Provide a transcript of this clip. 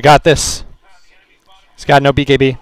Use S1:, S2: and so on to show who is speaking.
S1: We got this. He's got no BKB.